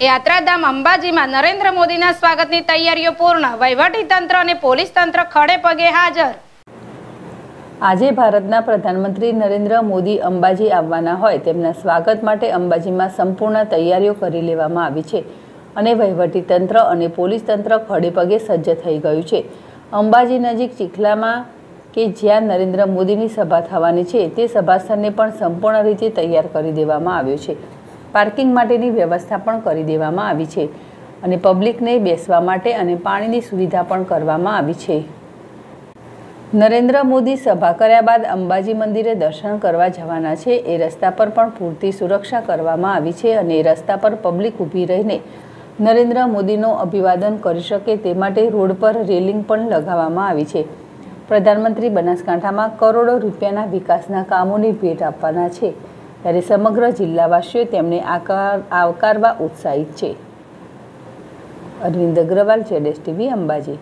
યાત્રાધામ અંબાજીમાં નરેન્દ્ર મોદીના સ્વાગતની તૈયારીઓ પૂર્ણ. વહીવટી તંત્ર અને પોલીસ તંત્ર ખડે પગે હાજર. આજે ભારતના પ્રધાનમંત્રી નરેન્દ્ર મોદી અંબાજી આવવાના હોય તેમના સ્વાગત માટે અંબાજીમાં સંપૂર્ણ તૈયારીઓ કરી લેવામાં આવી છે અને વહીવટી તંત્ર અને પોલીસ તંત્ર ખડે પગે સજ્જ થઈ ગયું છે. અંબાજી નજીક ચીખલામાં કે જ્યાં નરેન્દ્ર મોદીની સભા થવાની છે તે સભાસ્થળને પણ સંપૂર્ણ રીતે તૈયાર કરી દેવામાં આવ્યો છે. પાર્કિંગ માટેની વ્યવસ્થા પણ કરી દેવામાં આવી છે અને પબ્લિકને બેસવા માટે અને પાણીની સુવિધા પણ કરવામાં આવી છે. નરેન્દ્ર મોદી સભા કર્યા બાદ અંબાજી મંદિરે દર્શન કરવા જવાના છે. એ રસ્તા પર પણ પૂરતી સુરક્ષા કરવામાં આવી છે અને એ રસ્તા પર પબ્લિક ઊભી રહીને નરેન્દ્ર મોદીનો અભિવાદન કરી શકે તે માટે રોડ પર રેલિંગ પણ લગાવવામાં આવી છે. પ્રધાનમંત્રી બનાસકાંઠામાં કરોડો રૂપિયાના વિકાસના કામોની ભેટ આપવાના છે. ત્યારે સમગ્ર જિલ્લાવાસીઓ તેમને આકાર આવકારવા ઉત્સાહિત છે. અરવિંદ અગ્રવાલ જેડેશ ટીવી અંબાજી.